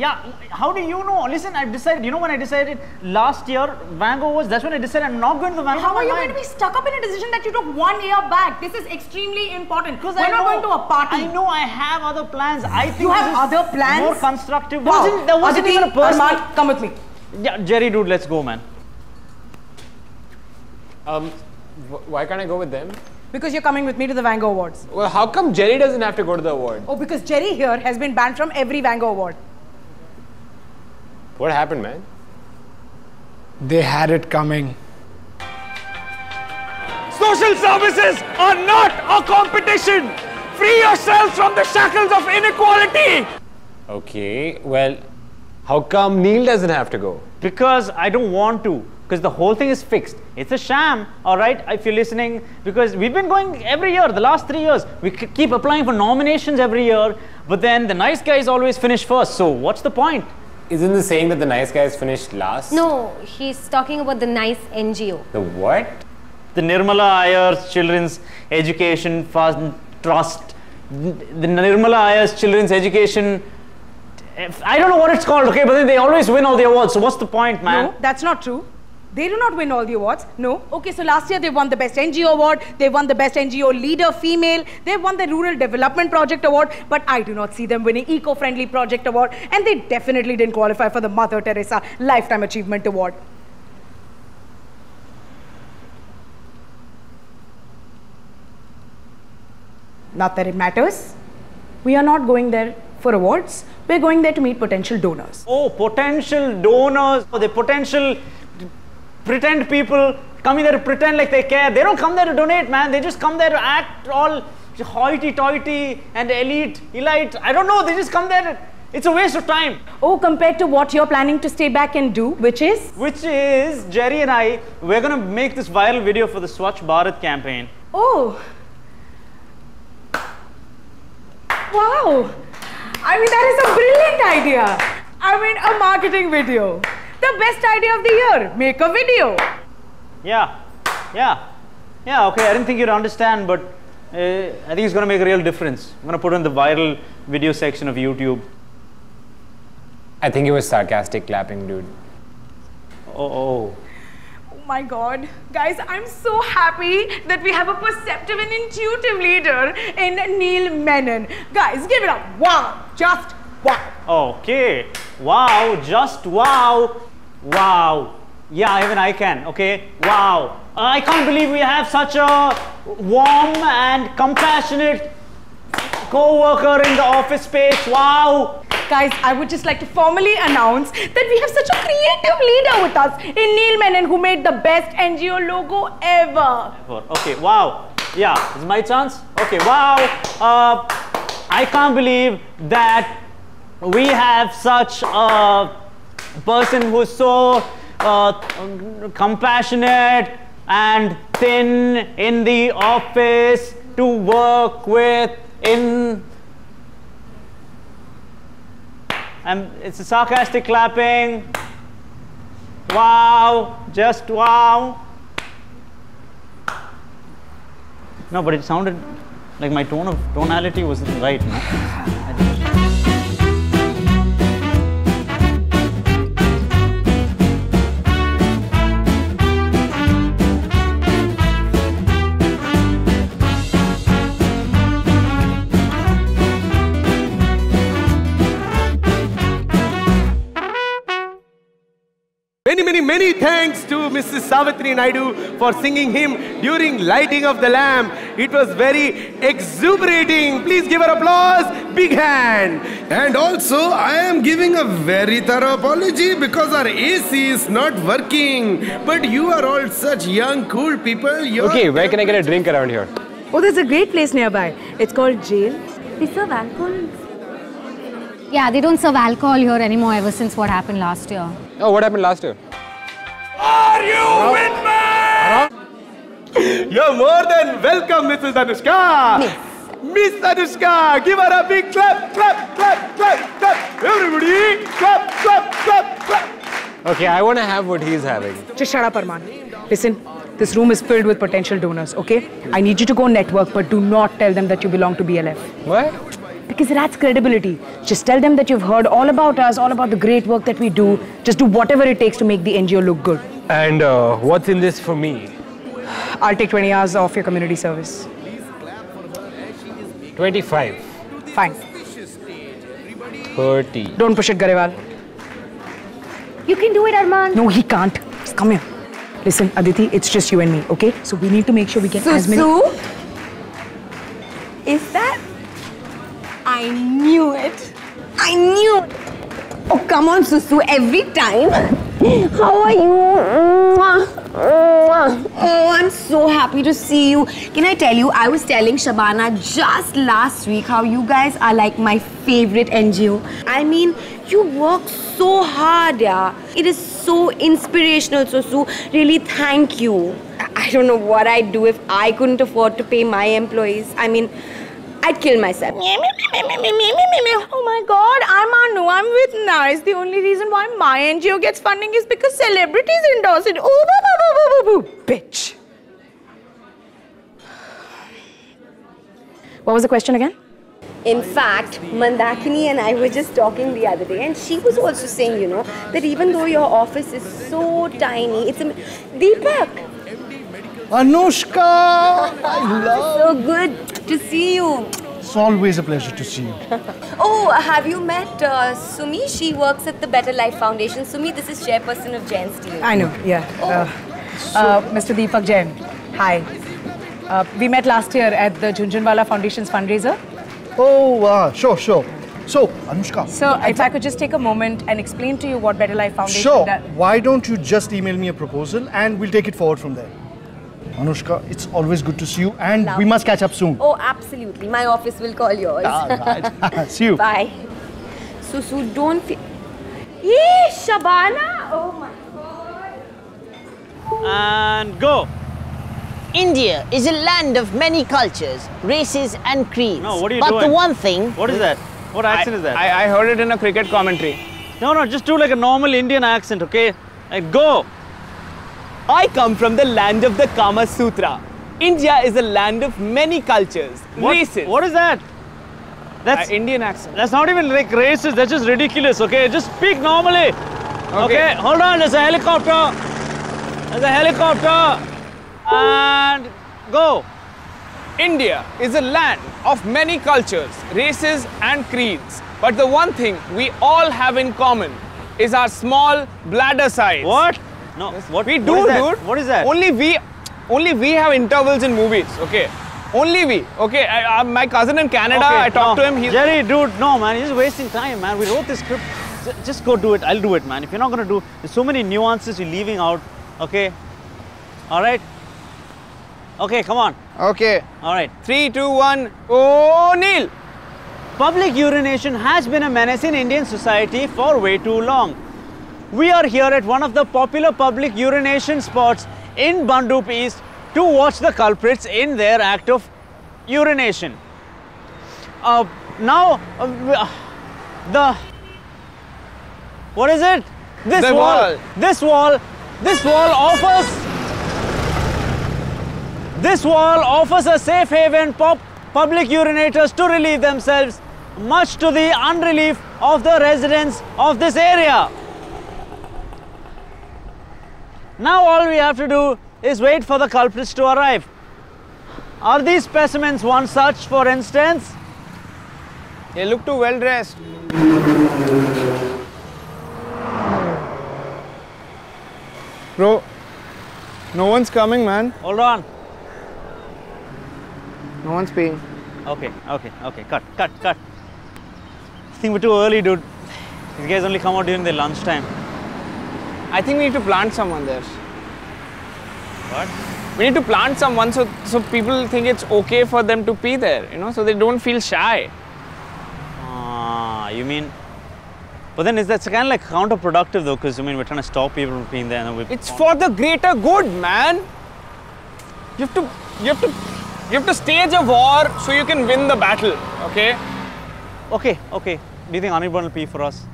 Yeah, how do you know? Listen, I've decided, you know when I decided last year, Vango was, that's when I decided I'm not going to Vango. How are you Night. going to be stuck up in a decision that you took one year back? This is extremely important. Because I'm not know, going to a party. I know I have other plans. I think You have other plans? More constructive. There Wow. wasn't, there wasn't Aditi, even a person. Armaan, come with me. Yeah, Jerry, dude, let's go, man. Um, why can't I go with them? Because you're coming with me to the Vango Gogh Awards. Well, how come Jerry doesn't have to go to the award? Oh, because Jerry here has been banned from every Vango Gogh Award. What happened, man? They had it coming. Social services are not a competition. Free yourselves from the shackles of inequality. Okay, well, how come Neil doesn't have to go? Because I don't want to. Because the whole thing is fixed. It's a sham, all right, if you're listening. Because we've been going every year, the last three years. We keep applying for nominations every year. But then the nice guys always finish first. So what's the point? Isn't the saying that the nice guys finished last? No, he's talking about the nice NGO. The what? The Nirmala Ayers Children's Education Fund Trust. The Nirmala Ayers Children's Education. I don't know what it's called, okay, but then they always win all the awards. So what's the point, man? No, that's not true. They do not win all the awards. No. Okay, so last year they won the Best NGO Award, they won the Best NGO Leader Female, they won the Rural Development Project Award, but I do not see them winning Eco Friendly Project Award, and they definitely didn't qualify for the Mother Teresa Lifetime Achievement Award. Not that it matters. We are not going there for awards. We're going there to meet potential donors. Oh, potential donors, or the potential pretend people coming there to pretend like they care. They don't come there to donate, man. They just come there to act all hoity-toity and elite, elite. I don't know. They just come there. It's a waste of time. Oh, compared to what you're planning to stay back and do, which is? Which is Jerry and I. We're gonna make this viral video for the Swachh Bharat campaign. Oh. Wow. I mean, that is a brilliant idea. I mean, a marketing video. The best idea of the year. Make a video. Yeah, yeah, yeah. Okay, I didn't think you'd understand, but uh, I think it's gonna make a real difference. I'm gonna put it in the viral video section of YouTube. I think it was sarcastic clapping, dude. Oh, oh. Oh my god. Guys, I'm so happy that we have a perceptive and intuitive leader in Neil Menon. Guys, give it up. Wow. Just wow. Okay. Wow. Just wow. Wow. Yeah, even I can. Okay. Wow. I can't believe we have such a warm and compassionate co-worker in the office space. Wow. Guys, I would just like to formally announce that we have such a creative leader with us in Neil Menon who made the best NGO logo ever. Okay. Wow. Yeah. Is my chance? Okay. Wow. Uh, I can't believe that we have such a person who's so uh, compassionate and thin in the office to work with in and it's a sarcastic clapping wow just wow no but it sounded like my tone of tonality was right no? Many, many, many thanks to Mrs. Savitri Naidu for singing him during lighting of the lamp. It was very exuberating. Please give her applause. Big hand. And also, I am giving a very thorough apology because our AC is not working. But you are all such young, cool people. You're Okay, where can I get a drink around here? Oh, there's a great place nearby. It's called Jail. They serve alcohol? Yeah, they don't serve alcohol here anymore ever since what happened last year. Oh, what happened last year? Are you with me? You're more than welcome, Mrs. Anushka. Miss Anushka, give her a big clap, clap, clap, clap, clap. Everybody, clap, clap, clap, clap. Okay, I want to have what he's having. Just shut up, Armaan. Listen, this room is filled with potential donors, okay? I need you to go network, but do not tell them that you belong to BLF. What? because it adds credibility. Just tell them that you've heard all about us, all about the great work that we do. Just do whatever it takes to make the NGO look good. And uh, what's in this for me? I'll take 20 hours off your community service. 25. Fine. 30. Don't push it, Garewal. You can do it, Armaan. No, he can't. Just come here. Listen, Aditi, it's just you and me, okay? So we need to make sure we get as many. Is that? I knew it. I knew it. Oh, come on, Susu. Every time. How are you? Oh, I'm so happy to see you. Can I tell you, I was telling Shabana just last week how you guys are like my favorite NGO. I mean, you work so hard, yeah. It is so inspirational, Susu. Really, thank you. I don't know what I'd do if I couldn't afford to pay my employees. I mean, I'd kill myself. Oh my god, I'm Anu. I'm with Nice. The only reason why my NGO gets funding is because celebrities endorse it. Oh, boo, boo, boo, boo, boo, boo. bitch. What was the question again? In fact, Mandakini and I were just talking the other day, and she was also saying, you know, that even though your office is so tiny, it's a. Deepak! Anushka! I love So good to see you. It's always a pleasure to see you. Oh, have you met uh, Sumi? She works at the Better Life Foundation. Sumi, this is chairperson of Gen Steel. I know, yeah. Uh, uh, Mr. Deepak Jain. Hi. Uh, we met last year at the Jhunjhunwala Foundation's fundraiser. Oh, uh, sure, sure. So, Anushka. So, if I could just take a moment and explain to you what Better Life Foundation Sure. does. Why don't you just email me a proposal and we'll take it forward from there. Anushka, it's always good to see you and we must catch up soon. Oh, absolutely. My office will call yours. Ah, see you. Bye. Susu, don't feel. Yay, Shabana! Oh my god. And go. India is a land of many cultures, races, and creeds. No, what are you but doing? the one thing. What is that? What accent is that? I, I heard it in a cricket commentary. no, no, just do like a normal Indian accent, okay? Like go. I come from the land of the Kama Sutra. India is a land of many cultures, What, races. What is that? That's Uh, Indian accent. That's not even like racist. That's just ridiculous. Okay, just speak normally. Okay, hold on. There's a helicopter. There's a helicopter. And go. India is a land of many cultures, races, and creeds. But the one thing we all have in common is our small bladder size. What? No. What? We what do, dude. What is that? Only we, only we have intervals in movies. Okay. Only we. Okay. I, uh, my cousin in Canada, Okay, I talked no. to him. He's Jerry, dude, no, man. You're wasting time, man. We wrote this script. Just go do it. I'll do it, man. If you're not gonna do, there's so many nuances you're leaving out. Okay. All right. Okay, come on. okay. All right. Three, two, one. Oh, Neil. Public urination has been a menace in Indian society for way too long. We are here at one of the popular public urination spots in Bhandup East to watch the culprits in their act of urination. Uh, now, uh, uh, the what is it? This wall, wall. This wall. This wall offers. This wall offers a safe haven for public urinators to relieve themselves, much to the unrelief of the residents of this area. Now all we have to do is wait for the culprits to arrive. Are these specimens one such, for instance? They look too well dressed. Bro, no one's coming, man. Hold on. No one's paying. Okay, okay, okay. Cut, cut, cut. I think we're too early, dude. These guys only come out during their lunchtime. I think we need to plant someone there. What? We need to plant someone so so people think it's okay for them to pee there, you know, so they don't feel shy. Ah, you mean? But then is that kind of like counterproductive though? Because I mean, we're trying to stop people from being there. And we It's for the greater good, man. You have to you have to you have to stage a war so you can win the battle, okay? okay, okay. Do you think Anirban will pee for us?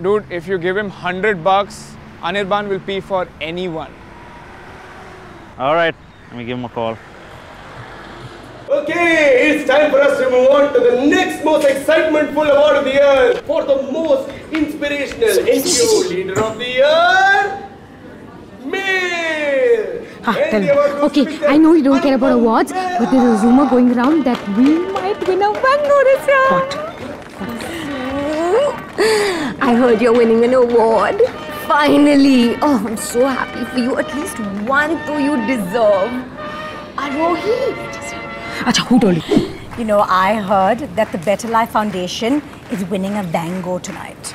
Dude, if you give him 100 bucks, Anirban will pee for anyone. All right, let me give him a call. Okay, it's time for us to move on to the next most excitement-full award of the year for the most inspirational NGO leader of the year, male. Ah, tell me. Okay. I know you don't care about awards, but there's a rumor going around that we might win a mango this year. What? I heard you're winning an award. Finally. Oh, I'm so happy for you. At least one though you deserve. Arohi. Acha, who told you? You know, I heard that the Better Life Foundation is winning a Vango tonight.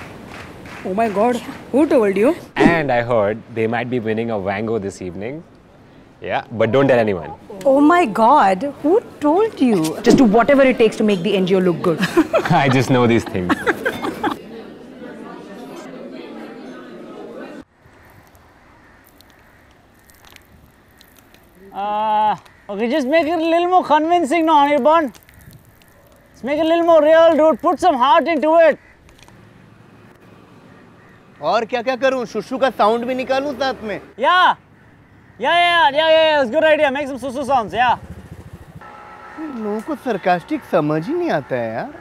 Oh my god, who told you? And I heard they might be winning a Wango this evening. Yeah, but don't tell anyone. Oh my god, who told you? Just do whatever it takes to make the NGO look good. I just know these things. Okay, just make it a little more convincing now, Anirban. Let's make it a little more real, dude. Put some heart into it. और क्या क्या करूँ शुशु का sound भी निकालूं साथ में Yeah. Yeah, yeah, yeah, yeah, yeah. It's a good idea. Make some या sounds, yeah. लोगों को सरकास्टिक समझ ही नहीं आता है यार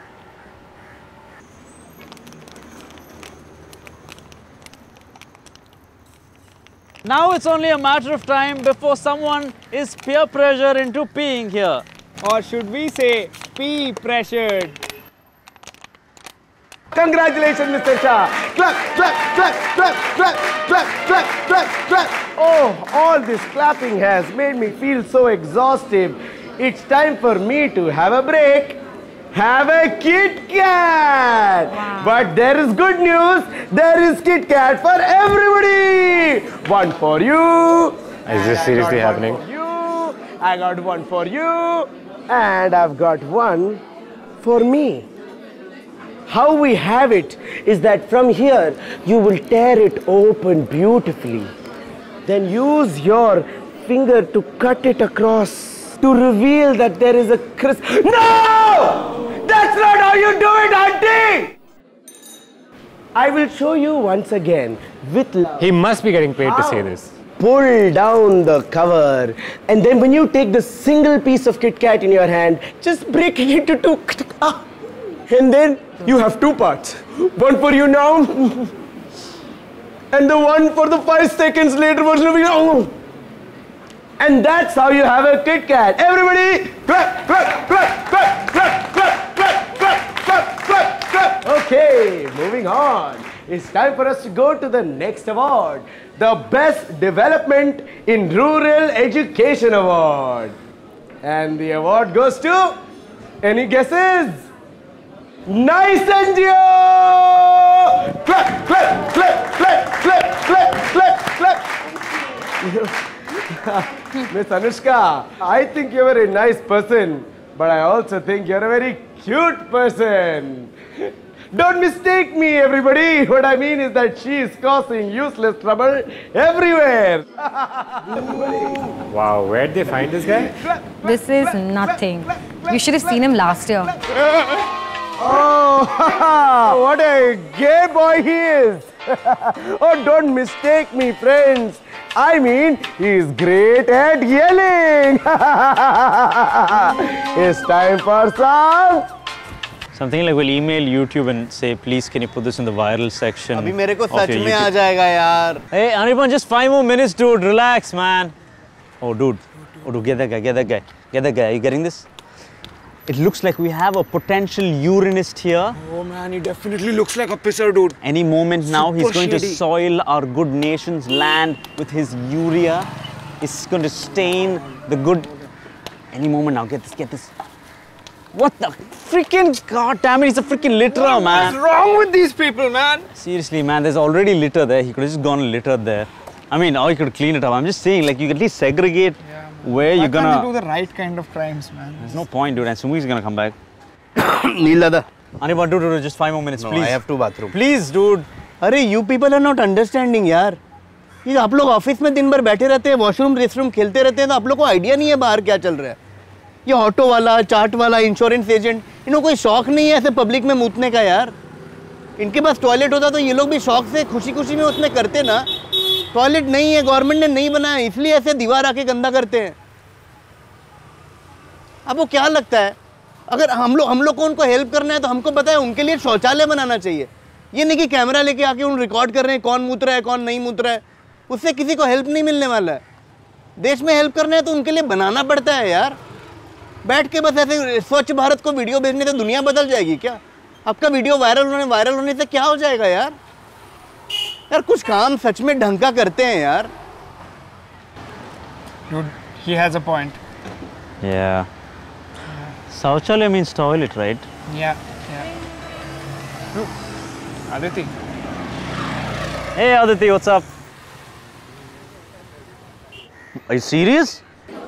Now it's only a matter of time before someone is peer pressure into peeing here. Or should we say, pee pressured? Congratulations, Mr. Shah. Clap, clap, clap, clap, clap, clap, clap, clap, clap. Oh, all this clapping has made me feel so exhaustive. It's time for me to have a break. Have a Kit Kat. But there is good news. There is Kit Kat for everybody. One for you. Is this seriously happening? You. I got one for you. And I've got one for me. How we have it is that from here you will tear it open beautifully. Then use your finger to cut it across to reveal that there is a crisp. No! That's not how you do it, Auntie! I will show you once again with love. He must be getting paid to say this. Pull down the cover, and then when you take the single piece of Kit Kat in your hand, just break it into two. Ah. And then you have two parts. One for you now, and the one for the five seconds later version of you. And that's how you have a Kit Kat. Everybody, clap, clap, clap, clap, clap, clap, clap, clap, clap, clap, clap. Okay, moving on. It's time for us to go to the next award. The Best Development in Rural Education Award. And the award goes to, any guesses? Nice NGO! Clap, clap, clap, clap, clap, clap, clap, clap. Miss Anushka, I think you're a very nice person, but I also think you're a very cute person. Don't mistake me, everybody. What I mean is that she is causing useless trouble everywhere. Wow, where'd they find this guy? This is nothing. You should have seen him last year. Oh, what a gay boy he is. oh, don't mistake me, friends. I mean, he's great at yelling. it's time for some. Something like we'll email YouTube and say, please, can you put this in the viral section? अभी मेरे को of such your में आ YouTube?" जाएगा यार Hey, Anirban, just five more minutes, dude. Relax, man. Oh, dude. Oh, dude, get that guy, get that guy. Get that guy. Are you getting this? It looks like we have a potential urinist here. Oh man, he definitely looks like a pisser, dude. Any moment now, he's Super going to soil our good nation's land with his urea. He's going to stain the good. Any moment now, get this, get this. What the freaking god damn it, he's a freaking litterer, man. What's wrong with these people, man? Seriously, man, there's already litter there. He could have just gone and littered there. I mean, or he could clean it up. I'm just saying, like, you can at least segregate where Why you're gonna. can't they do the right kind of crimes, man? There's no point, dude. And Sumi's gonna come back. नील दादा Anirban, dude, dude, just five more minutes, No, please. I have to bathroom. Please, dude. अरे you people are not understanding यार ये आप लोग office में दिन भर बैठे रहते हैं वॉशरूम रेस्टरूम खेलते रहते हैं तो आप लोग को आइडिया नहीं है बाहर क्या चल रहा है ये ऑटो वाला चाट वाला इंश्योरेंस एजेंट इनको कोई शौक नहीं है ऐसे पब्लिक में मूतने का यार इनके पास टॉयलेट होता तो ये लोग भी शौक से खुशी खुशी में उसमें करते ना टॉयलेट नहीं है गवर्नमेंट ने नहीं बनाया, इसलिए ऐसे दीवार आके गंदा करते हैं। अब वो क्या लगता है? अगर हम लोग हम लोग को उनको हेल्प करना है तो हमको पता है उनके लिए शौचालय बनाना चाहिए। ये नहीं कि कैमरा लेके आके उन रिकॉर्ड कर रहे हैं, कौन मूत रहा है, कौन नहीं मूत रहा है। उससे किसी को हेल्प नहीं मिलने वाला है। देश में हेल्प करना है तो उनके लिए बनाना पड़ता है यार। बैठ के बस ऐसे स्वच्छ भारत को वीडियो भेजने से दुनिया बदल जाएगी क्या? आपका वीडियो वायरल होने वायरल होने से क्या हो जाएगा यार? यार कुछ काम सच में ढंग का करते हैं यार। He has शौचालय means toilet right Aditi A Aditi what's up I serious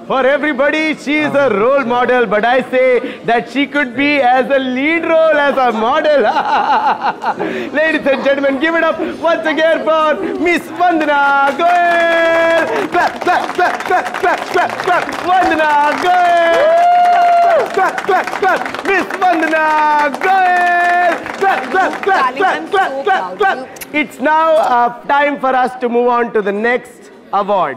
For everybody, she is a role model, but I say that she could be as a lead role as a model. Ladies and gentlemen, give it up once again for Miss Vandana Goel. Clap, clap, clap, clap, clap, clap, clap. Vandana Goel. Clap, clap, clap. Miss Vandana Goel. Clap, clap, clap, clap, clap, clap, clap. It's now uh, time for us to move on to the next award.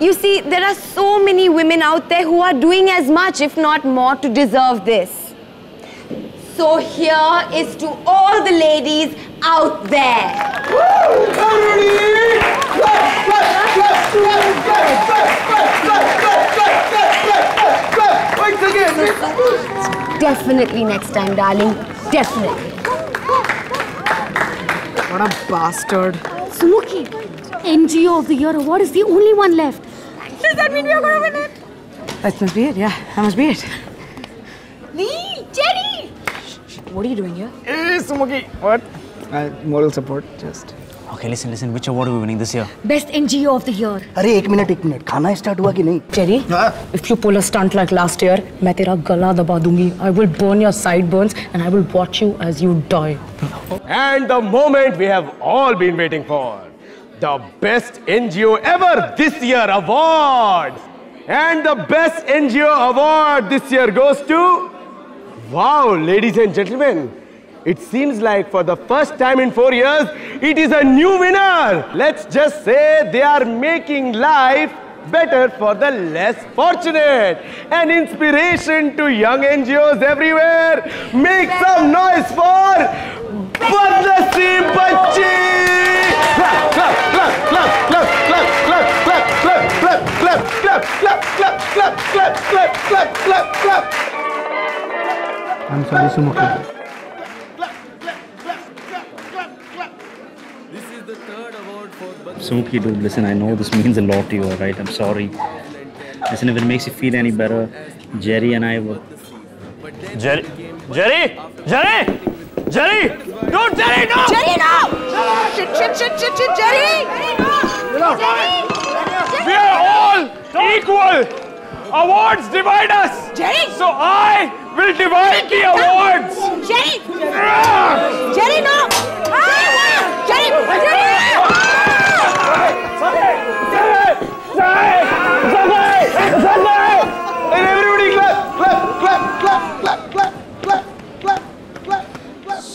You see, there are so many women out there who are doing as much, if not more, to deserve this. So here is to all the ladies out there. Once again, Definitely next time, darling. Definitely. What a bastard. Sumukhi, NGO of the Year award is the only one left. Does that mean we are going to win it? That must be it, yeah. That must be it. Neil! Jenny! What are you doing here? Hey, Sumukhi. What? Uh, moral support, just. Okay, listen, listen. Which award are we winning this year? Best NGO of the year. अरे one minute, one minute. खाना start हुआ कि नहीं? Jerry, हाँ? if you pull a stunt like last year, I will burn your sideburns and I will watch you as you die. And the moment we have all been waiting for. The best NGO ever this year award. And the best NGO award this year goes to. Wow, ladies and gentlemen. It seems like for the first time in four years, it is a new winner. Let's just say they are making life better for the less fortunate. An inspiration to young NGOs everywhere. Make some noise for Badlasi Bachi! Clap, clap, clap, clap, clap, clap, clap, clap, clap, clap, clap, clap, clap, clap, clap, clap, clap. I'm sorry, Sumukhi. Sumukhi, dude, listen, I know this means a lot to you, alright? I'm sorry. Listen, if it makes you feel any better, Jerry and I were. Jerry? Jerry? Jerry? Jerry? No, Jerry, no! Jerry, no! Shit, shit, shit, shit, shit, Jerry! We are all equal. Awards divide us. Jerry. So I will divide the awards. Jerry. Jerry, no. Jerry.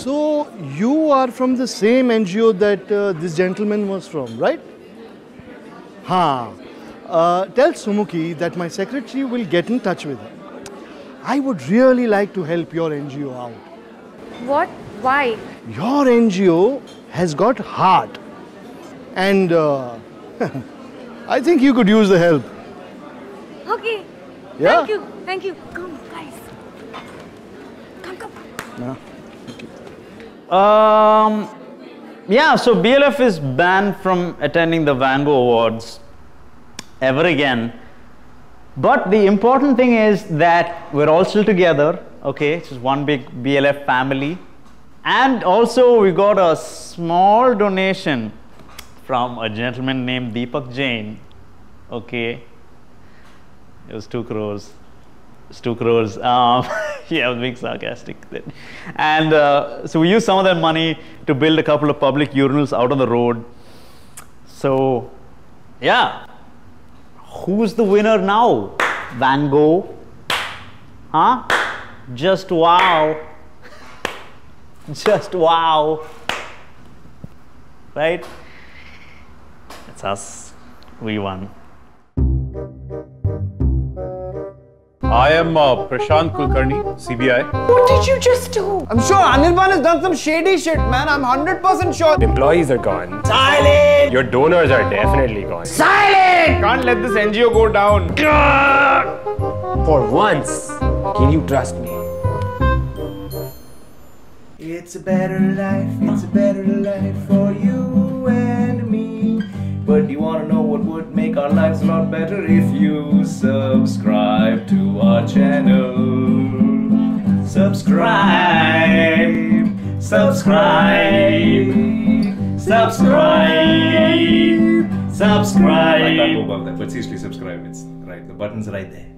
So you are from the same NGO that uh, this gentleman was from, right? Ha. Uh, tell Sumukhi that my secretary will get in touch with her. I would really like to help your NGO out. What? Why? Your NGO has got heart. And uh, I think you could use the help. Okay. Yeah? Thank you. Thank you. Come, guys. Come, come. Yeah. Um, yeah, so BLF is banned from attending the Vango Awards ever again. But the important thing is that we're all still together, okay? It's just one big BLF family. And also, we got a small donation from a gentleman named Deepak Jain, okay? It was two crores. It's two crores. Um, yeah, I was being sarcastic. Then. And uh, so we used some of that money to build a couple of public urinals out on the road. So, yeah. Who's the winner now? Vango? Huh? Just wow. Just wow. Right? It's us. We won. I am uh, Prashant Kulkarni, CBI. What did you just do? I'm sure Anirban has done some shady shit, man. I'm 100% sure. Employees are gone. Silent! Your donors are definitely gone. Silent! Can't let this NGO go down. For once, can you trust me? It's a better life, it's a better life for you me. But you wanna know what would make our lives a lot better if you subscribe to our channel. Subscribe, subscribe, subscribe, subscribe. I can't go above that, but seriously, subscribe. It's right. The button's right there.